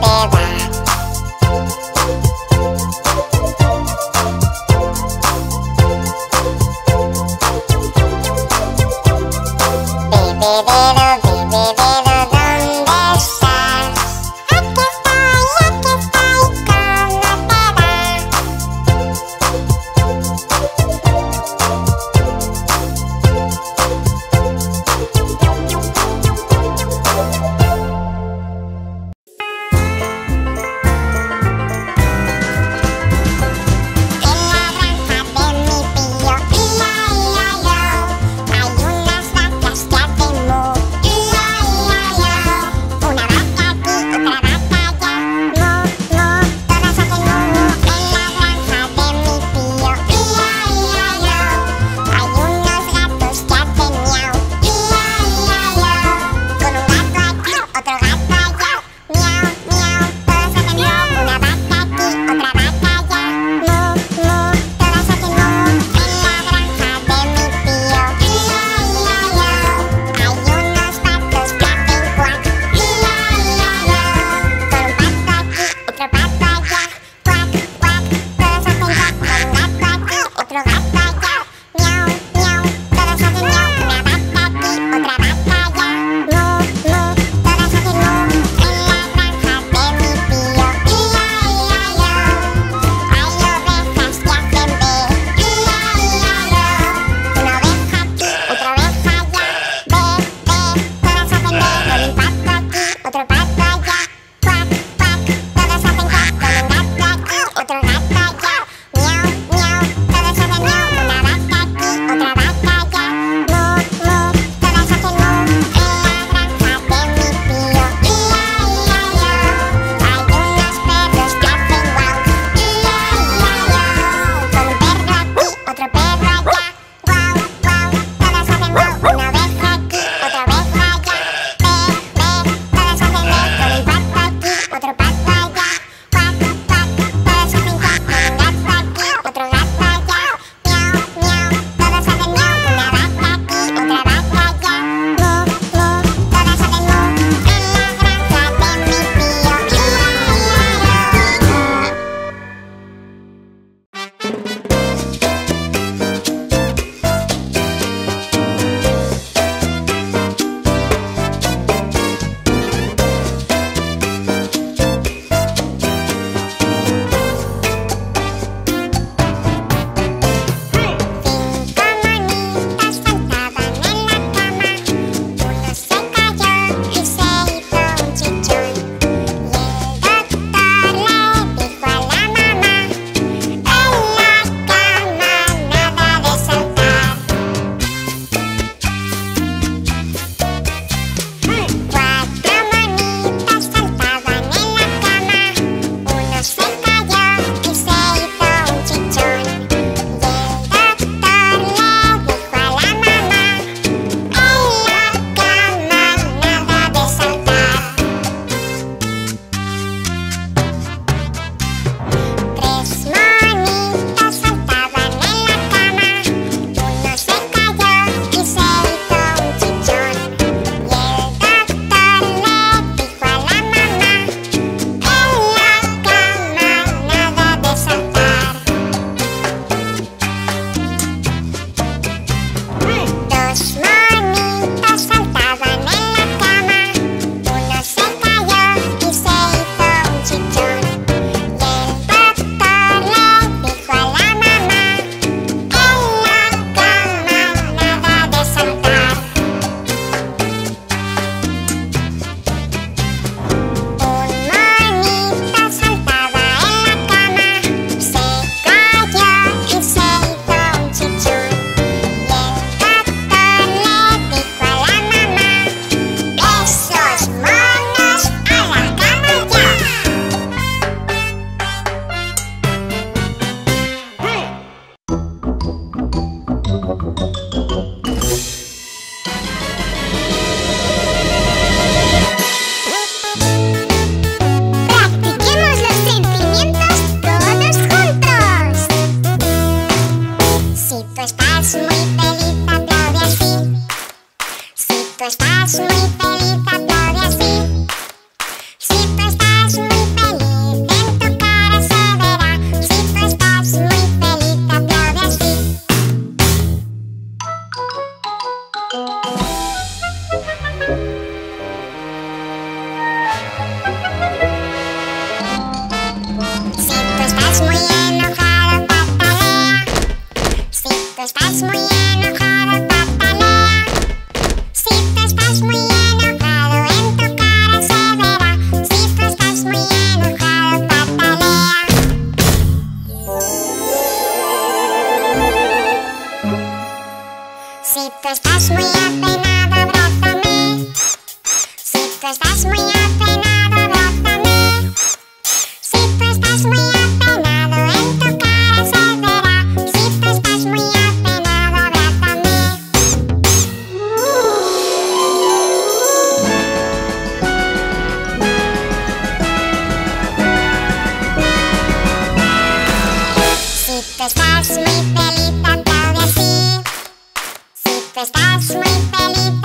bear tú estás muy apenado, abrázame. Si tú estás muy apenado, en tu cara se verá. Si tú estás muy apenado, abrázame. Si tú estás muy feliz, aplaude así. Si tú estás muy feliz,